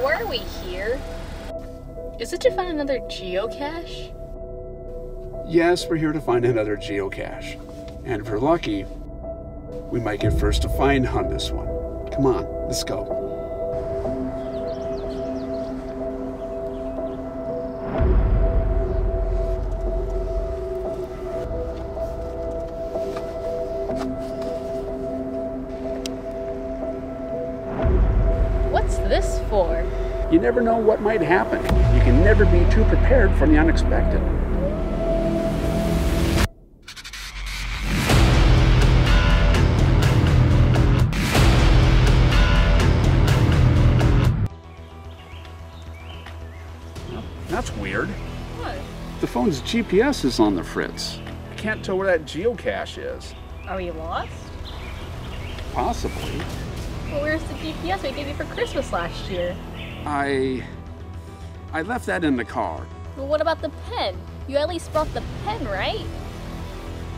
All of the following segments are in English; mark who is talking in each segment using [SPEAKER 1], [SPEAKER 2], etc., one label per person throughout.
[SPEAKER 1] why are we here? Is it to find another geocache?
[SPEAKER 2] Yes, we're here to find another geocache. And if we're lucky, we might get first to find on this one. Come on, let's go.
[SPEAKER 1] What's this for?
[SPEAKER 2] You never know what might happen. You can never be too prepared for the unexpected. That's weird.
[SPEAKER 1] What?
[SPEAKER 2] The phone's GPS is on the fritz. I can't tell where that geocache is.
[SPEAKER 1] Are we lost?
[SPEAKER 2] Possibly.
[SPEAKER 1] Well, where's the GPS we gave you for Christmas last year?
[SPEAKER 2] I. I left that in the car.
[SPEAKER 1] Well, what about the pen? You at least brought the pen, right?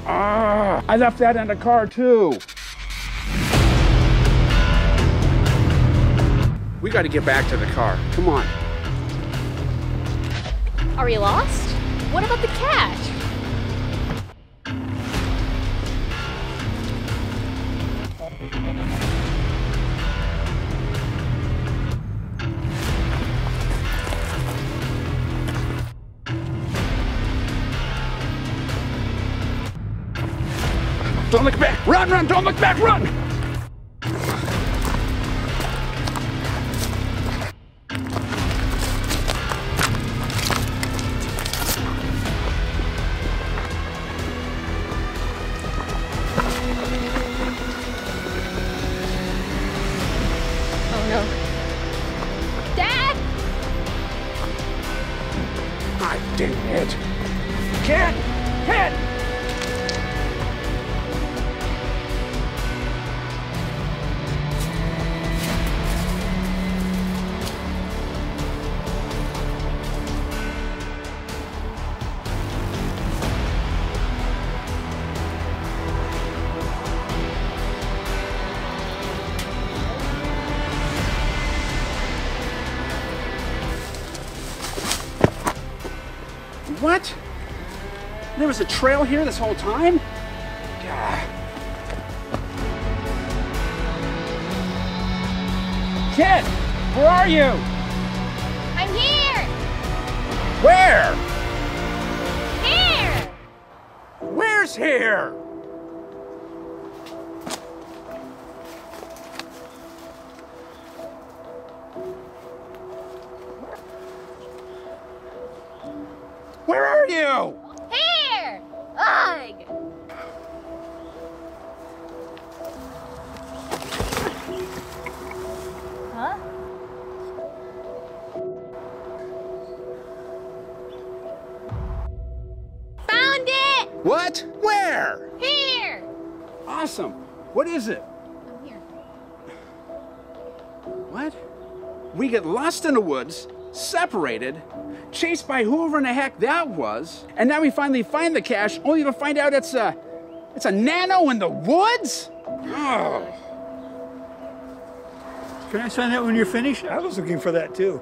[SPEAKER 2] Ah, I left that in the car too. We got to get back to the car. Come on.
[SPEAKER 1] Are we lost? What about the cache?
[SPEAKER 2] Don't look back. Run, run, don't look back, run.
[SPEAKER 1] Oh no. Dad!
[SPEAKER 2] God dang it. Kid! Kid! What? There was a trail here this whole time? God. Kid, where are you?
[SPEAKER 1] I'm here!
[SPEAKER 2] Where?
[SPEAKER 1] Here!
[SPEAKER 2] Where's here? Where are you?
[SPEAKER 1] Here! Ugh! Huh? Found it!
[SPEAKER 2] What? Where?
[SPEAKER 1] Here!
[SPEAKER 2] Awesome. What is it?
[SPEAKER 1] I'm here.
[SPEAKER 2] What? We get lost in the woods, separated, chased by whoever in the heck that was, and now we finally find the cache, only to find out it's a, it's a nano in the woods. Oh.
[SPEAKER 3] Can I sign that when you're finished? I was looking for that too.